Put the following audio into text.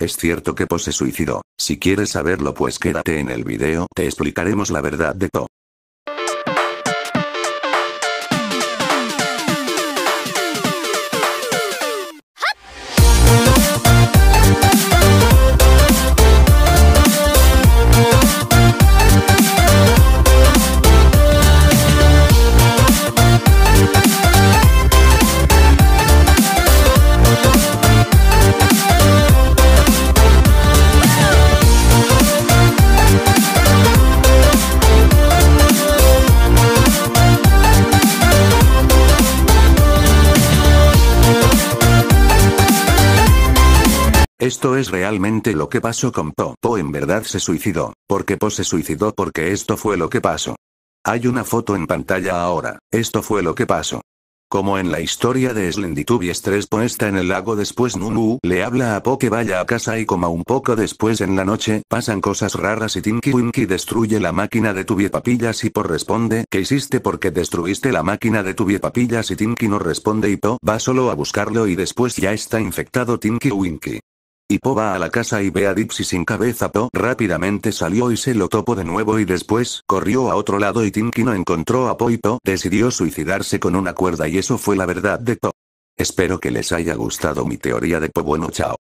Es cierto que Po se suicidó. Si quieres saberlo pues quédate en el video, te explicaremos la verdad de Po. Esto es realmente lo que pasó con Po. Po en verdad se suicidó. Porque Po se suicidó porque esto fue lo que pasó. Hay una foto en pantalla ahora. Esto fue lo que pasó. Como en la historia de Slendytubbies 3 Po está en el lago después Nunu le habla a Po que vaya a casa y coma un poco después en la noche pasan cosas raras y Tinky Winky destruye la máquina de tu Papillas y Po responde ¿Qué hiciste porque destruiste la máquina de tu Papillas y Tinky no responde y Po va solo a buscarlo y después ya está infectado Tinky Winky. Y Po va a la casa y ve a Dipsy sin cabeza. Po rápidamente salió y se lo topó de nuevo y después corrió a otro lado y Tinky no encontró a Po y Po decidió suicidarse con una cuerda y eso fue la verdad de Po. Espero que les haya gustado mi teoría de Po. Bueno, chao.